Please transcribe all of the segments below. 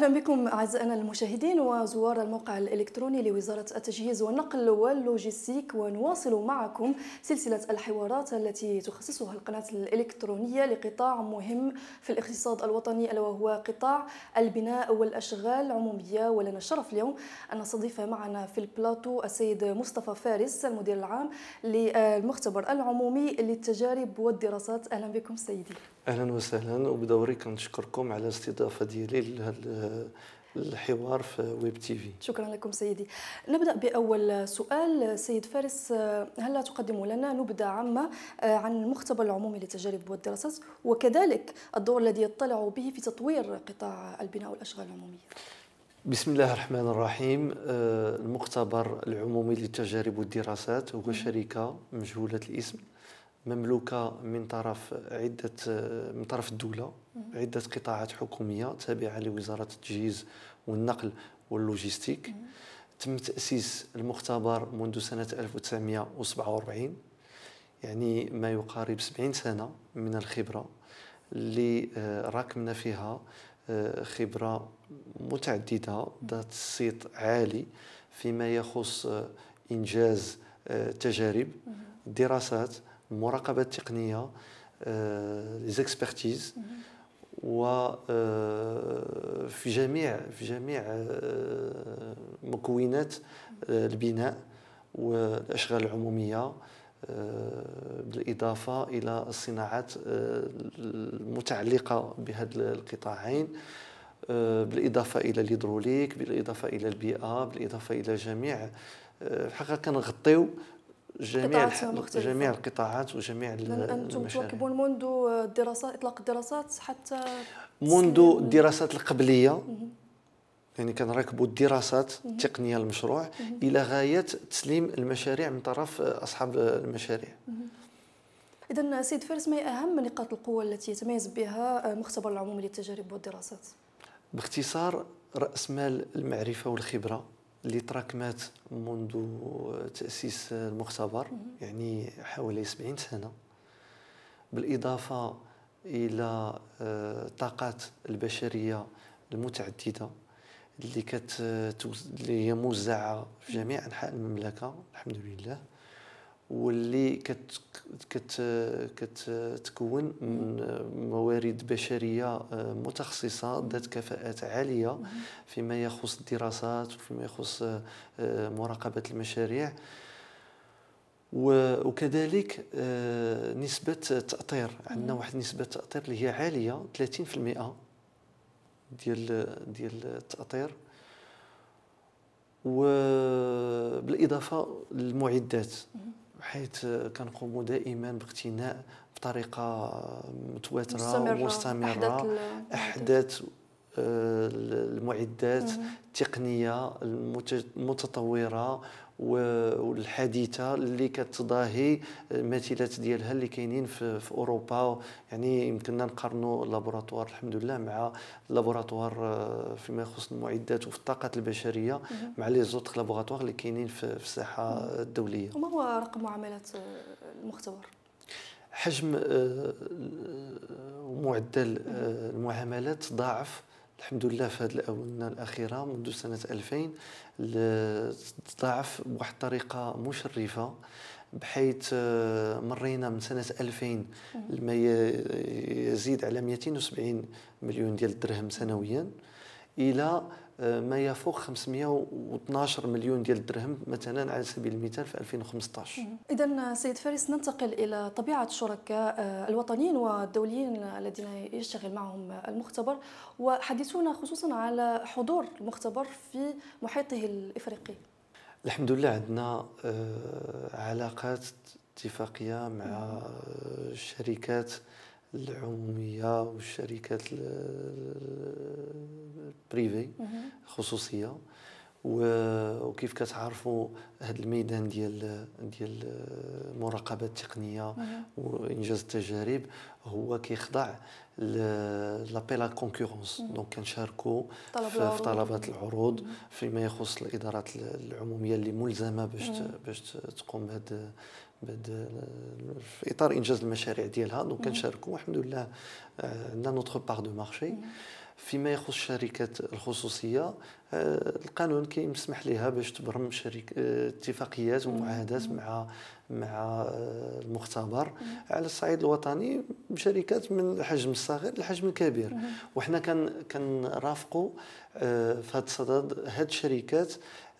أهلا بكم أعزائنا المشاهدين وزوار الموقع الإلكتروني لوزارة التجهيز والنقل واللوجستيك ونواصل معكم سلسلة الحوارات التي تخصصها القناة الإلكترونية لقطاع مهم في الاقتصاد الوطني ألا وهو قطاع البناء والأشغال العمومية. ولنا الشرف اليوم أن نستضيف معنا في البلاطو السيد مصطفى فارس المدير العام للمختبر العمومي للتجارب والدراسات. أهلا بكم سيدي. أهلا وسهلا وبدوري كنشكركم على الاستضافة ديالي لهذا الحوار في ويب تي في شكرا لكم سيدي. نبدأ بأول سؤال. سيد فارس هل تقدم لنا نبذه عامة عن المختبر العمومي للتجارب والدراسات وكذلك الدور الذي يطلع به في تطوير قطاع البناء والأشغال العمومية. بسم الله الرحمن الرحيم. المختبر العمومي للتجارب والدراسات هو شركة مجهولة الاسم. مملوكة من طرف عدة من طرف الدولة عدة قطاعات حكومية تابعة لوزارة التجهيز والنقل واللوجستيك. تم تأسيس المختبر منذ سنة 1947 يعني ما يقارب 70 سنة من الخبرة اللي راكمنا فيها خبرة متعددة ذات صيت عالي فيما يخص إنجاز تجارب دراسات المراقبه التقنيه ليزيكسبرتيز و في جميع في جميع مكونات البناء والأشغال العمومية بالإضافة إلى الصناعات المتعلقة بهذه القطاعين بالإضافة إلى الهيدروليك بالإضافة إلى البيئة بالإضافة إلى جميع الحقيقة كنغطيو جميع جميع القطاعات وجميع أنتم تواكبون منذ الدراسات إطلاق الدراسات حتى منذ الدراسات القبلية. يعني كنراكبوا الدراسات التقنية للمشروع إلى غاية تسليم المشاريع من طرف أصحاب المشاريع. اذا سيد فارس ما هي أهم نقاط القوة التي يتميز بها المختبر العمومي للتجارب والدراسات؟ باختصار رأس مال المعرفة والخبرة. اللي تراكمات منذ تأسيس المختبر يعني حوالي 70 سنة. بالإضافة إلى الطاقات البشرية المتعددة اللي كت اللي هي موزعة في جميع أنحاء المملكة الحمد لله. واللي كت كت كتكون من موارد بشرية متخصصة ذات كفاءات عالية فيما يخص الدراسات وفيما يخص مراقبة المشاريع. وكذلك نسبة التأطير عندنا واحد نسبة التأطير اللي هي عالية 30% ديال ديال التأطير. وبالإضافة للمعدات. حيث كنقوموا دائما باقتناء بطريقة متواترة ومستمرة. احدث المعدات التقنية المتطوره والحديثه اللي كتضاهي الماثلات ديالها اللي كاينين في, في أوروبا. يعني يمكننا نقارنوا اللابوراتوار الحمد لله مع اللابوراتوار فيما يخص المعدات وفي الطاقات البشرية مع لي زوتر لابوراتوار اللي كاينين في, في الساحة الدولية. وما هو رقم معاملات المختبر؟ حجم ومعدل المعاملات ضاعف الحمد لله في هذه الأونة الأخيرة منذ سنة 2000 تضاعف بواحد الطريقة مشرفة بحيث مرينا من سنة 2000 لما يزيد على 270 مليون ديال الدرهم سنويا إلى ما يفوق 512 مليون ديال الدرهم مثلا على سبيل المثال في 2015 اذا سيد فارس ننتقل إلى طبيعة الشركاء الوطنيين والدوليين الذين يشتغل معهم المختبر. وحدثونا خصوصا على حضور المختبر في محيطه الإفريقي. الحمد لله عندنا علاقات اتفاقية مع الشركات العمومية والشركات privées خصوصية. وكيف كتعرفوا هذا الميدان ديال ديال المراقبه التقنيه وإنجاز التجارب هو كيخضع l'appel à la concurrence. donc كنشاركوا في طلبات العروض فيما يخص الإدارات العمومية اللي ملزمة باش باش تقوم بهذا في إطار إنجاز المشاريع ديالها. donc كنشاركوا. الحمد لله عندنا notre part de marché فيما يخص الشركات الخصوصية آه، القانون كيسمح لها باش تبرم شركة آه، اتفاقيات ومعاهدات مع مع آه، المختبر. على الصعيد الوطني بشركات من الحجم الصغير للحجم الكبير. وحنا كان كنرافقوا في هذا الصدد هاد الشركات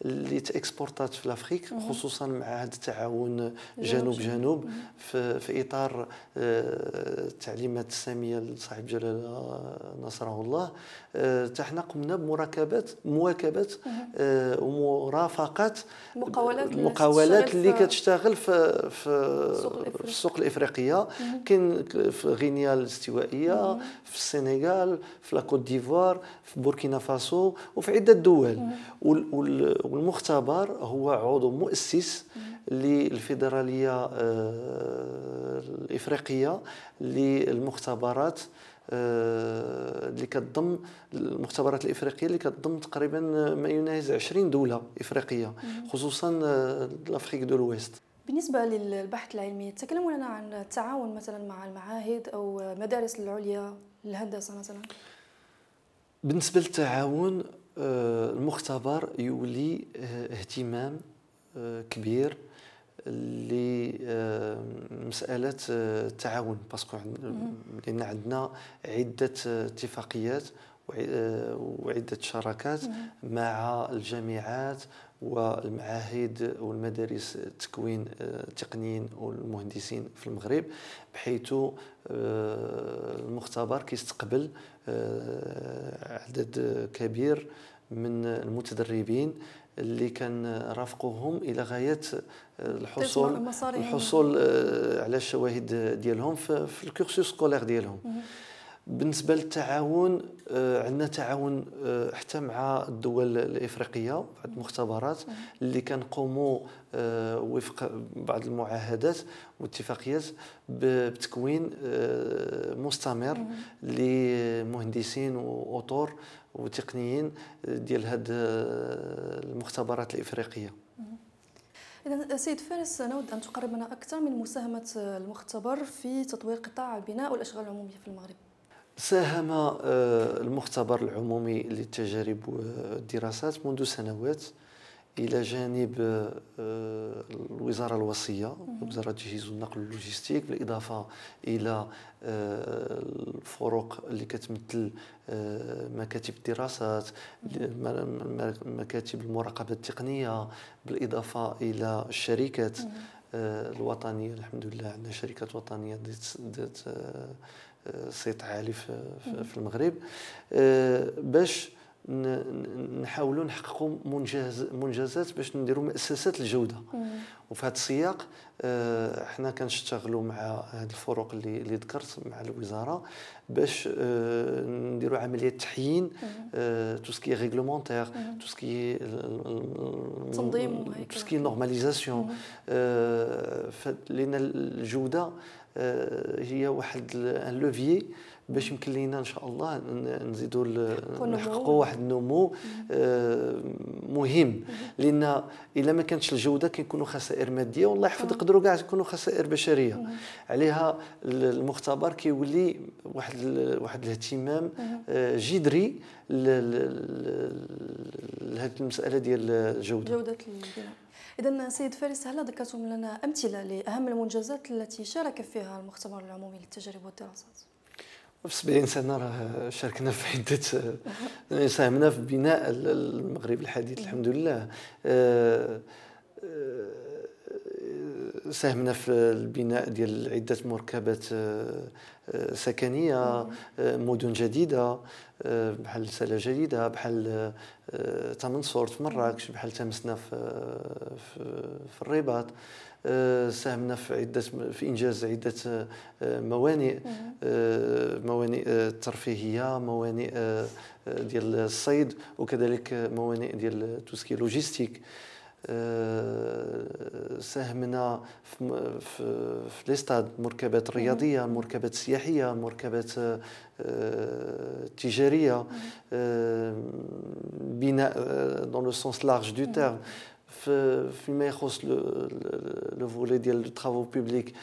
اللي تإكسبورتات في لافريك خصوصا مع هذا التعاون جنوب جنوب. في, في إطار التعليمات الساميه لصاحب جلاله نصره الله. حنا قمنا بمراكبات مواكبه ومرافقه مقاولات المقاولات اللي كتشتغل في في, في السوق الإفريقية. كاين في غينيا الاستوائية في السنغال في la Côte d'Ivoire في بوركينا فاسو وفي عدة دول. والمختبر هو عضو مؤسس للفيدرالية آه، الإفريقية للمختبرات آه، اللي كتضم المختبرات الإفريقية اللي كتضم تقريبا ما يناهز 20 دولة إفريقية خصوصا آه، l'Afrique de l'Ouest. بالنسبة للبحث العلمي تكلموا لنا عن التعاون مثلا مع المعاهد أو مدارس العليا للهندسة مثلا. بالنسبة للتعاون المختبر يولي اهتمام كبير لمساله التعاون باسكو لأن عندنا عدة اتفاقيات وعدة شراكات مع الجامعات والمعاهد والمدارس التكوين التقنيين والمهندسين في المغرب بحيث المختبر كيستقبل عدد كبير من المتدربين اللي كان رافقوهم إلى غاية الحصول الحصول آه، على الشواهد ديالهم في الكورسوس سكولير ديالهم. بالنسبة للتعاون آه، عندنا تعاون آه، حتى مع الدول الإفريقية بعض المختبرات اللي كنقوموا وفق بعض المعاهدات والاتفاقيات بتكوين مستمر لمهندسين واطور وتقنيين ديال هاد المختبرات الإفريقية إذا سيد فارس نود أن تقرب لنا أكثر من مساهمة المختبر في تطوير قطاع البناء والأشغال العمومية في المغرب. ساهم آه، المختبر العمومي للتجارب والدراسات منذ سنوات إلى جانب آه، الوزارة الوصية وزارة التجهيز والنقل واللوجستيك بالإضافة إلى آه، الفروق اللي كتمثل آه، مكاتب الدراسات مكاتب المراقبة التقنية بالإضافة إلى الشركات الوطنية. الحمد لله عندنا شركات وطنية ذات صيت عالي في المغرب. باش نحاولوا نحققوا منجز منجزات باش نديروا مؤسسات الجودة. وفي هذا السياق آه، حنا كنشتغلوا مع هذه الفروق اللي اللي ذكرت مع الوزارة باش آه، نديروا عملية تحيين tout ce qui réglementaire tout ce qui تنظيم tout ce qui normalisation لأن الجودة آه، هي واحد un levier باش يمكن لينا إن شاء الله نزيدوا نحققوا واحد النمو آه، مهم. لأن إلا ما كانتش الجودة كيكونوا خسائر مادية والله يحفظ يقدروا كاع يكونوا خسائر بشرية. عليها المختبر كيولي واحد واحد الاهتمام آه، جذري لهذه المسألة ديال الجودة. جودة البناء إذا سيد فارس هل ذكرتم لنا أمثلة لأهم المنجزات التي شارك فيها المختبر العمومي للتجارب والدراسات؟ في 70 سنة راه شاركنا في عدة ساهمنا في بناء المغرب الحديث الحمد لله. آه، آه، ساهمنا في البناء ديال عدة مركبات آه، سكنية مدن جديدة بحال سلا جديدة بحال تمنصور في مراكش بحال تمسنا في في الرباط. آه، ساهمنا في عدة في إنجاز عدة آه، موانئ آه، موانئ ترفيهية موانئ ديال الصيد وكذلك موانئ ديال tout ce qui logistique. ساهمنا في في, في les stades مركبات رياضية مركبات سياحية مركبات تجارية بناء dans le sens large du terme فيما يخص le volet ديال ال travaux publics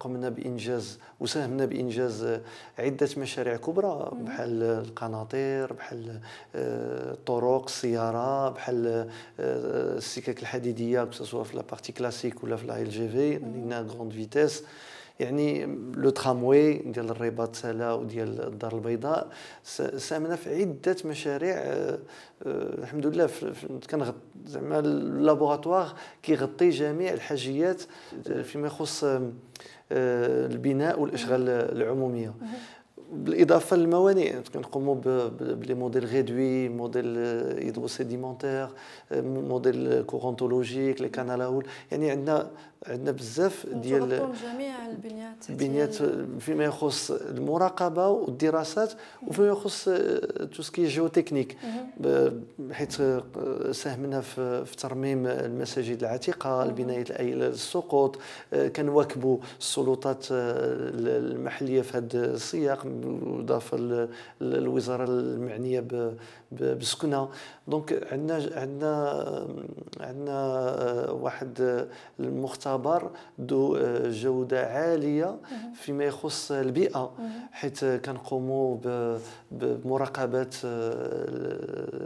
قمنا بإنجاز وساهمنا بإنجاز عدة مشاريع كبرى بحال القناطير بحال الطرق السياره بحال السكك الحديدية سواء في la partie classique ولا في la LGV ligne à grande vitesse يعني le tramway ديال الرباط سلا وديال الدار البيضاء ساهمنا في عدة مشاريع آه، آه، الحمد لله كان زعما ال laboratoire كيغطي جميع الحاجيات فيما يخص آه، البناء والإشغال العمومية. بالإضافة للموانئ كنقوموا ب les modèles réduits modèles hydro-sédimentaires modèles courantologiques les canaux à houle يعني عندنا عندنا بزاف ديال جميع البنيات البنيات فيما يخص المراقبة والدراسات وفيما يخص tout ce qui géotechnique. حيث ساهمنا في ترميم المساجد العتيقة البناية السقوط كنواكبوا السلطات المحلية في هذا السياق بالاضافه للوزارة المعنية بالسكنه donc عندنا عندنا عندنا واحد المختبر ذو جودة عالية فيما يخص البيئة حيث كنقوموا بمراقبة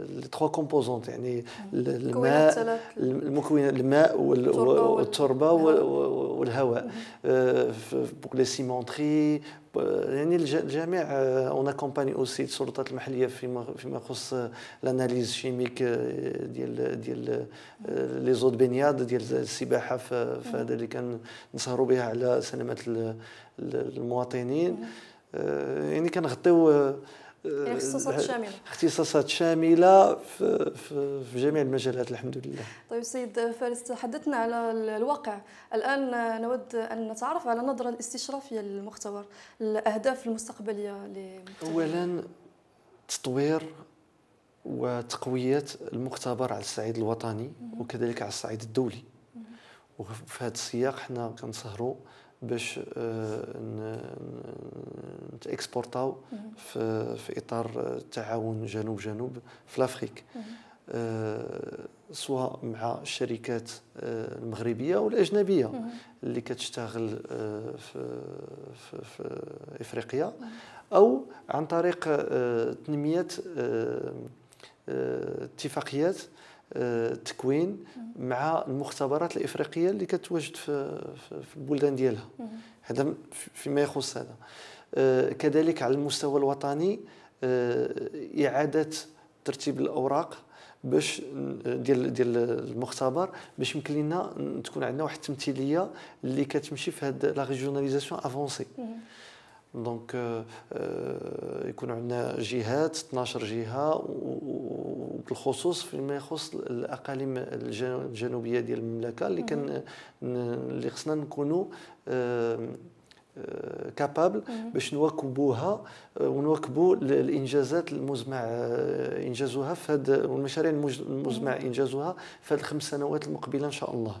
les trois composantes يعني الماء المكونات الماء والتربة والهواء. pour les cimenteries يعني الجميع on accompagne aussi السلطات المحلية فيما فيما يخص l'analyse chimique ديال ديال لي زود بينياد ديال السباحة. في هذا اللي كان نسهروا بها على سلامه المواطنين. يعني كنغطيو اختصاصات شاملة. اختصاصات شاملة في, في, في جميع المجالات الحمد لله طيب سيد فارس تحدثنا على الواقع. الآن نود أن نتعرف على النظره الاستشرافيه للمختبر الأهداف المستقبلية اولا تطوير وتقوية المختبر على الصعيد الوطني وكذلك على الصعيد الدولي. وفي هذا السياق حنا كنسهروا باش آه، نتإكسبورتاو في, في إطار التعاون جنوب جنوب في l'Afrique. آه، سواء مع الشركات آه، المغربية والاجنبيه اللي كتشتغل في, في, في إفريقيا أو عن طريق تنمية اتفاقيات التكوين مع المختبرات الإفريقية اللي كتواجد في في البلدان ديالها. هذا فيما يخص هذا. آه، كذلك على المستوى الوطني آه، إعادة ترتيب الأوراق باش ديال ديال المختبر باش يمكن لنا تكون عندنا واحد التمثيلية اللي كتمشي في هاد la régionalisation avancée donc euh, يكون عندنا جهات 12 جهة وبالخصوص فيما يخص الأقاليم الجنوبية ديال المملكة اللي كان اللي خصنا نكونوا capables باش نواكبوها ونواكبوا الإنجازات المزمع انجازها في هذا المشاريع المزمع انجازها في هذه الخمس سنوات المقبلة إن شاء الله.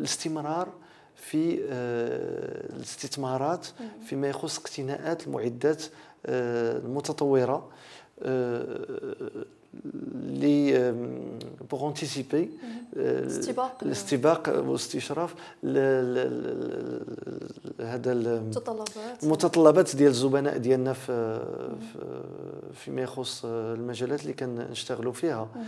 الاستمرار في آه، الاستثمارات فيما يخص اقتناءات المعدات آه، المتطورة لي بوغ انتيسيبي الاستباق. والاستشراف هذا المتطلبات. المتطلبات ديال الزبناء ديالنا في فيما يخص المجالات اللي كنشتغلوا فيها. آه،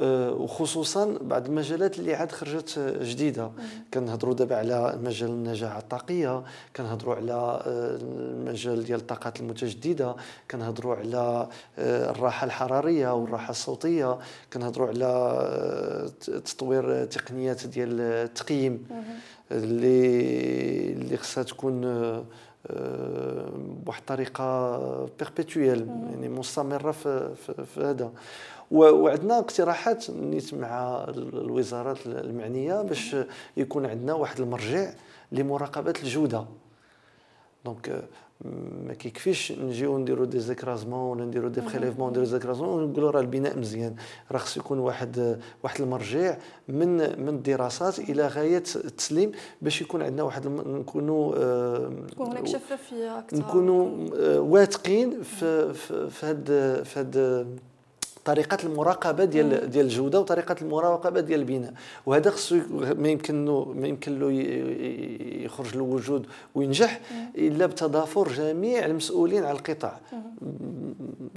وخصوصا بعض المجالات اللي عاد خرجت جديدة. كنهضروا دابا على مجال النجاعه الطاقية كنهضروا على آه، المجال ديال الطاقات المتجددة كنهضروا على آه، الراحة الحرارية والراحة الصوتية كنهضروا على تطوير تقنيات ديال التقييم اللي اللي خصها تكون بواحد الطريقة perpétuelle يعني مستمرة في, في, في هذا. وعندنا اقتراحات نيت مع الوزارات المعنية باش يكون عندنا واحد المرجع لمراقبة الجودة. donc ما كيكفيش نجيو نديرو des écrasements ولا نديرو des prélèvements نديرو زيكرازمون ونقولوا راه البناء مزيان راه خص يكون واحد واحد المرجع من من الدراسات إلى غايه التسليم باش يكون عندنا واحد نكونوا تكون هناك شفافيه أكثر نكونوا واثقين في في هاد في هاد طريقة المراقبة ديال ديال الجودة وطريقة المراقبة ديال البناء. وهذا خصو ما يمكن ما يمكن له يخرج للوجود وينجح إلا بتضافر جميع المسؤولين على القطاع.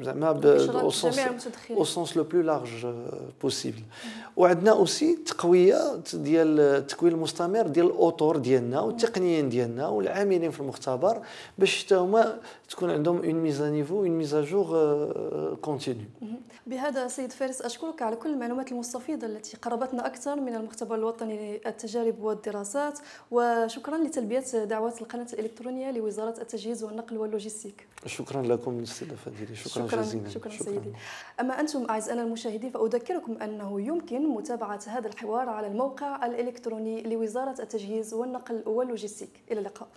زعما au sens le plus large possible وعندنا aussi تقوية ديال التكوين المستمر ديال الاطور ديالنا والتقنيين ديالنا والعاملين في المختبر باش حتى هما تكون عندهم une mise à niveau une mise à jour continue بهذا سيد فارس أشكرك على كل المعلومات المستفيضة التي قربتنا أكثر من المختبر الوطني للتجارب والدراسات وشكرا لتلبية دعوات القناة الإلكترونية لوزارة التجهيز والنقل واللوجستيك. شكرا لكم للاستضافه ديالي شكرا, شكرا جزيلا شكرا, شكرا. سيدي أما أنتم أعزائنا المشاهدين فأذكركم أنه يمكن متابعة هذا الحوار على الموقع الإلكتروني لوزارة التجهيز والنقل واللوجستيك. إلى اللقاء.